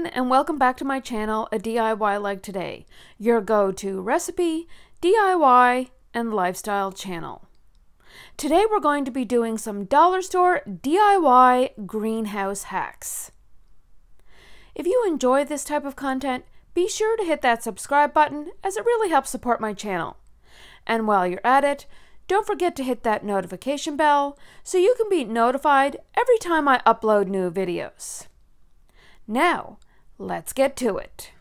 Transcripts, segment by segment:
everyone, and welcome back to my channel, A DIY Like Today, your go-to recipe, DIY, and lifestyle channel. Today we're going to be doing some dollar store DIY greenhouse hacks. If you enjoy this type of content, be sure to hit that subscribe button as it really helps support my channel. And while you're at it, don't forget to hit that notification bell so you can be notified every time I upload new videos. Now, let's get to it.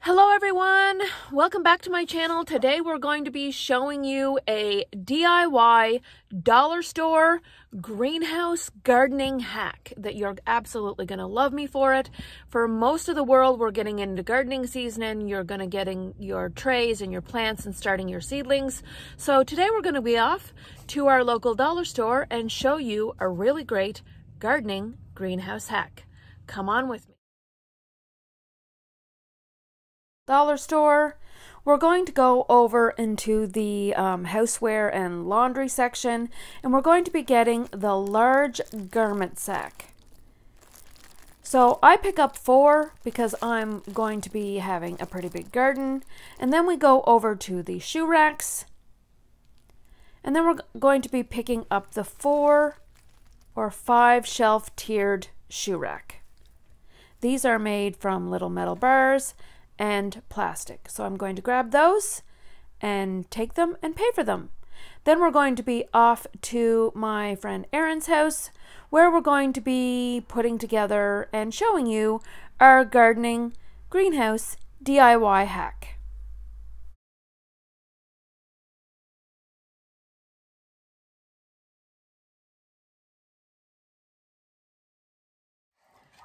Hello everyone, welcome back to my channel. Today we're going to be showing you a DIY dollar store greenhouse gardening hack that you're absolutely going to love me for it. For most of the world, we're getting into gardening season and you're going to getting your trays and your plants and starting your seedlings. So today we're going to be off to our local dollar store and show you a really great gardening greenhouse hack. Come on with me. Dollar store. We're going to go over into the um, houseware and laundry section and we're going to be getting the large garment sack. So I pick up four because I'm going to be having a pretty big garden. And then we go over to the shoe racks. And then we're going to be picking up the four or five shelf tiered shoe rack. These are made from little metal bars and plastic. So I'm going to grab those and take them and pay for them. Then we're going to be off to my friend Erin's house where we're going to be putting together and showing you our gardening greenhouse DIY hack.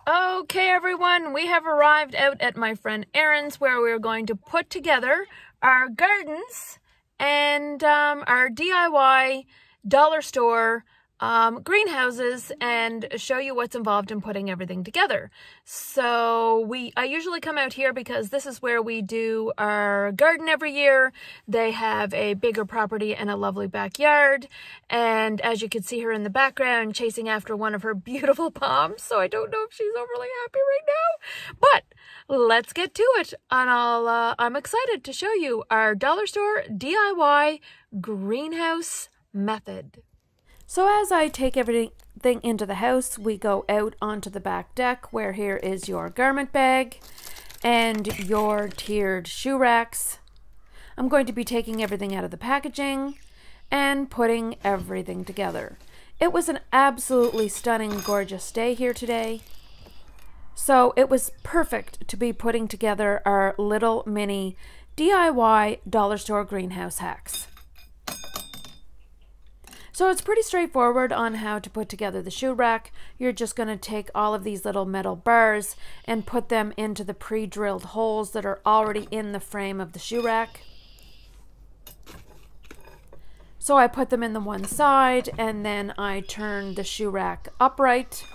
Okay, everyone, we have arrived out at my friend Erin's where we're going to put together our gardens and um, our DIY dollar store um, greenhouses and show you what's involved in putting everything together. So we, I usually come out here because this is where we do our garden every year. They have a bigger property and a lovely backyard. And as you can see her in the background, chasing after one of her beautiful palms. So I don't know if she's overly happy right now, but let's get to it. And I'll, uh, I'm excited to show you our dollar store DIY greenhouse method. So as I take everything into the house, we go out onto the back deck where here is your garment bag and your tiered shoe racks. I'm going to be taking everything out of the packaging and putting everything together. It was an absolutely stunning, gorgeous day here today. So it was perfect to be putting together our little mini DIY dollar store greenhouse hacks. So it's pretty straightforward on how to put together the shoe rack. You're just going to take all of these little metal bars and put them into the pre-drilled holes that are already in the frame of the shoe rack. So I put them in the one side and then I turn the shoe rack upright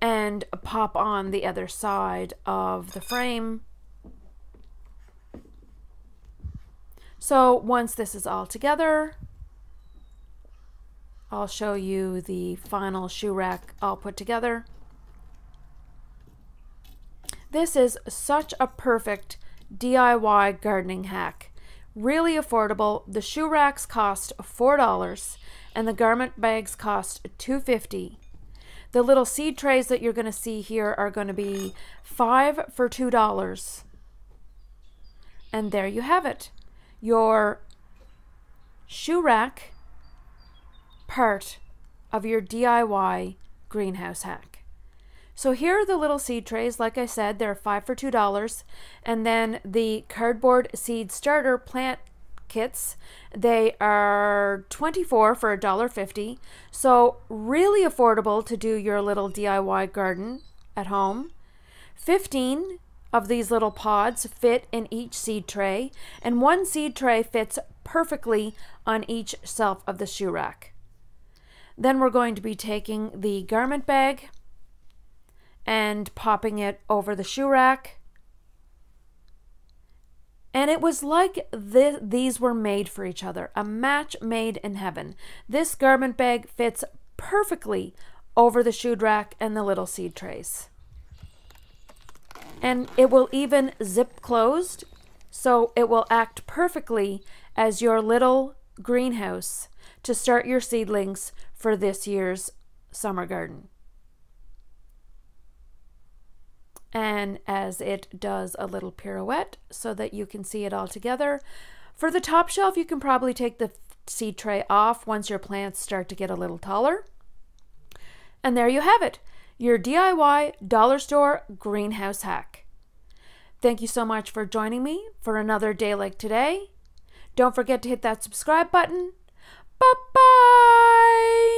and pop on the other side of the frame So once this is all together, I'll show you the final shoe rack all put together. This is such a perfect DIY gardening hack. Really affordable. The shoe racks cost $4 and the garment bags cost $2.50. The little seed trays that you're going to see here are going to be 5 for $2. And there you have it your shoe rack part of your DIY greenhouse hack. So here are the little seed trays. Like I said, they're five for $2. And then the cardboard seed starter plant kits, they are 24 for $1.50. So really affordable to do your little DIY garden at home. 15 of these little pods fit in each seed tray, and one seed tray fits perfectly on each shelf of the shoe rack. Then we're going to be taking the garment bag and popping it over the shoe rack. And it was like th these were made for each other, a match made in heaven. This garment bag fits perfectly over the shoe rack and the little seed trays. And it will even zip closed, so it will act perfectly as your little greenhouse to start your seedlings for this year's summer garden. And as it does a little pirouette so that you can see it all together. For the top shelf, you can probably take the seed tray off once your plants start to get a little taller. And there you have it, your DIY dollar store greenhouse hack. Thank you so much for joining me for another day like today. Don't forget to hit that subscribe button. Bye bye.